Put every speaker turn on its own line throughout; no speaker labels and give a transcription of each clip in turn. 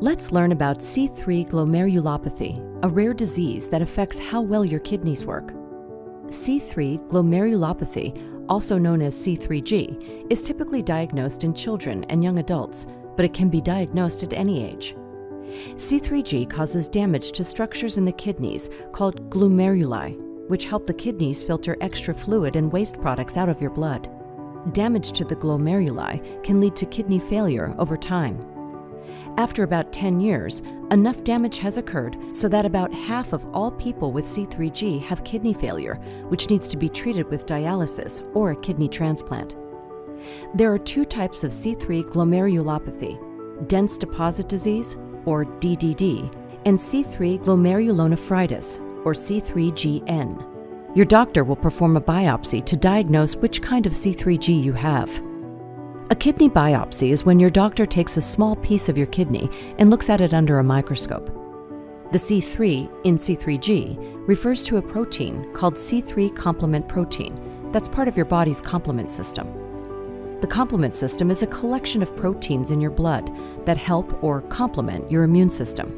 Let's learn about C3 glomerulopathy, a rare disease that affects how well your kidneys work. C3 glomerulopathy, also known as C3G, is typically diagnosed in children and young adults, but it can be diagnosed at any age. C3G causes damage to structures in the kidneys called glomeruli, which help the kidneys filter extra fluid and waste products out of your blood. Damage to the glomeruli can lead to kidney failure over time. After about 10 years, enough damage has occurred so that about half of all people with C3G have kidney failure, which needs to be treated with dialysis or a kidney transplant. There are two types of C3 glomerulopathy dense deposit disease, or DDD, and C3 glomerulonephritis, or C3GN. Your doctor will perform a biopsy to diagnose which kind of C3G you have. A kidney biopsy is when your doctor takes a small piece of your kidney and looks at it under a microscope. The C3 in C3G refers to a protein called C3 complement protein that's part of your body's complement system. The complement system is a collection of proteins in your blood that help or complement your immune system.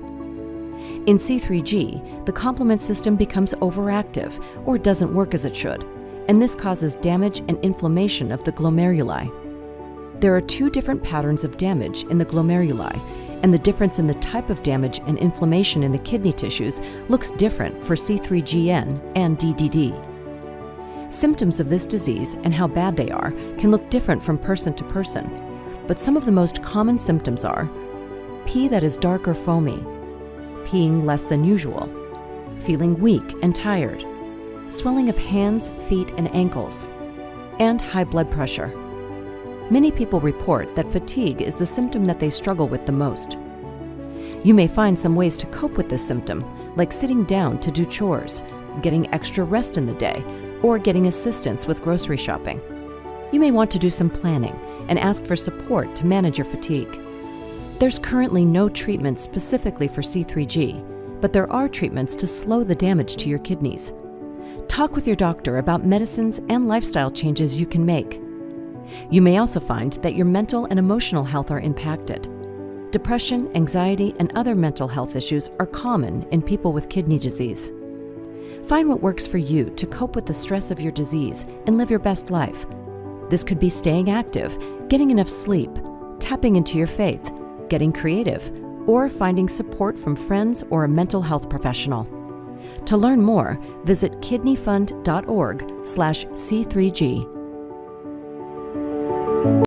In C3G, the complement system becomes overactive or doesn't work as it should, and this causes damage and inflammation of the glomeruli. There are two different patterns of damage in the glomeruli, and the difference in the type of damage and inflammation in the kidney tissues looks different for C3GN and DDD. Symptoms of this disease and how bad they are can look different from person to person, but some of the most common symptoms are pee that is dark or foamy, peeing less than usual, feeling weak and tired, swelling of hands, feet, and ankles, and high blood pressure. Many people report that fatigue is the symptom that they struggle with the most. You may find some ways to cope with this symptom, like sitting down to do chores, getting extra rest in the day, or getting assistance with grocery shopping. You may want to do some planning and ask for support to manage your fatigue. There's currently no treatment specifically for C3G, but there are treatments to slow the damage to your kidneys. Talk with your doctor about medicines and lifestyle changes you can make. You may also find that your mental and emotional health are impacted. Depression, anxiety, and other mental health issues are common in people with kidney disease. Find what works for you to cope with the stress of your disease and live your best life. This could be staying active, getting enough sleep, tapping into your faith, getting creative, or finding support from friends or a mental health professional. To learn more, visit kidneyfund.org/c3g